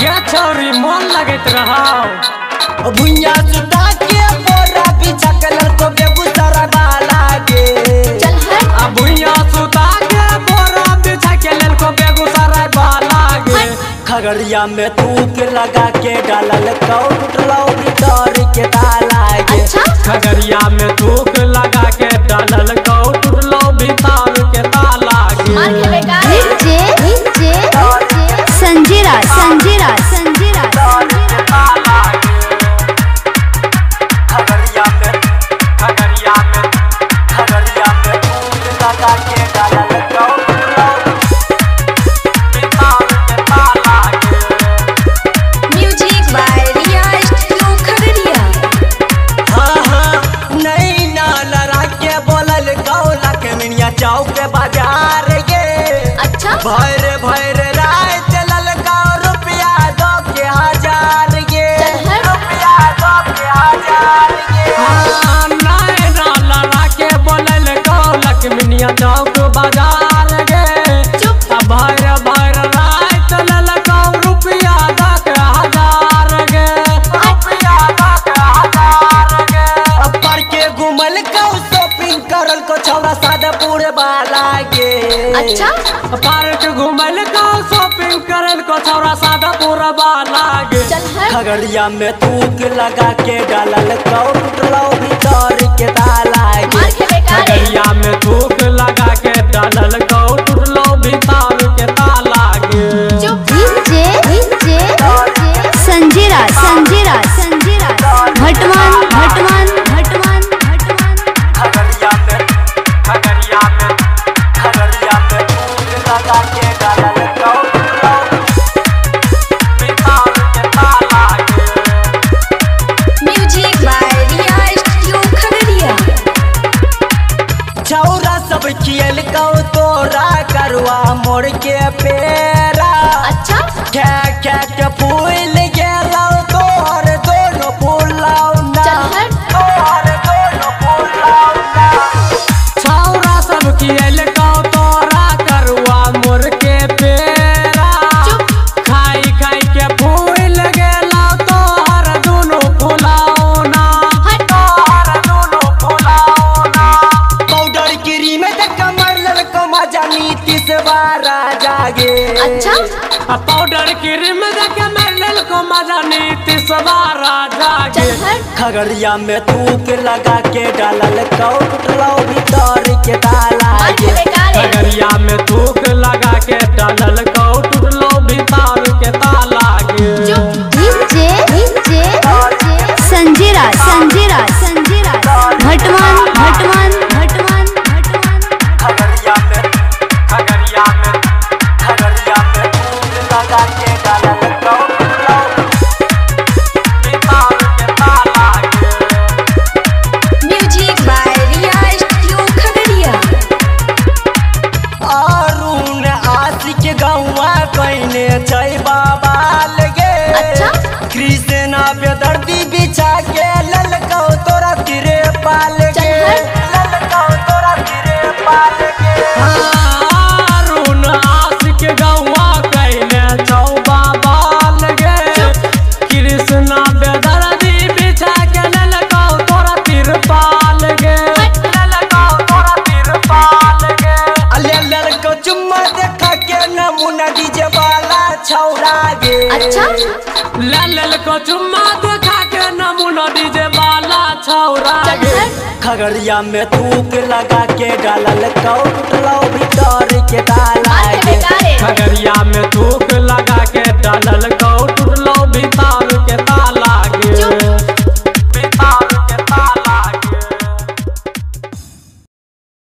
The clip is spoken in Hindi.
क्या छोरी मन लगत रहा भुइया सुता के बोरा लड़को बेगूसराय वाला गे। चल हट अब भुइया सुता के बोरा बिछा के लेल को बेगूसराय वाला गे। खगड़िया में तूक लगा के डालल कौ टूटलो भीतर के ताला गे। अच्छा। खगड़िया में थूक लगा के डालल कौ टूटलो भीतर के ताला मार गे भैर भैर रुपया दो के हज़ार गे रुपया दो के हज़ार गे हाँ, नायरा लड़ा के बोलल कौ लक्ष्मीनिया चौक बाज़ार गे। चुप। भैर भैर रात ललकौ रुपया दक हज़ार गे। रुपया दक हज़ार गे। अपर के कौ को छौड़ा सादपुर वाला के। अच्छा। पार्क घूमल का शॉपिंग करल को छौरा सादा वाला हट खगड़िया में तूक लगा के डालल कौ टूटलो भीतर के ताला के खगड़िया में थूक लगा के डालल अच्छा? पाउडर क्रीम मेल को मज़ा नीति सवारा खगड़िया में तूक लगा के डालल कौट भीतर के के बेकार खगड़िया में तू के लगा के डालल बाबा लगे। अच्छा? कृष्णा बेदर्दी बिछा के ललकौ तोरा तिरे पाल चल गे तोरा तिरे पाल गे हारून आशिक गौवा कैले छौ बाबा लगे। कृष्णा बेदर्दी बिछा के ललकौ तोरा तिरपाल गे ललकौ तोरा तिरपाल गे अले ललकौ चुम्मा देखा के नमूना डीजे वाला छौरा गे अच्छा? लाल लाल को चुम्मा देखा के नमूना डीजे वाला छौरा खगड़िया में तूक लगा के डालल कौटलो के डाला खगड़िया में तूक लगा के डालल